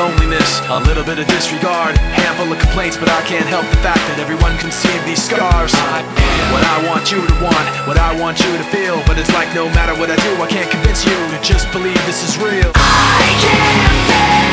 Loneliness, A little bit of disregard, handful of complaints, but I can't help the fact that everyone can see these scars. I What I want you to want, what I want you to feel, but it's like no matter what I do, I can't convince you to just believe this is real. I can't feel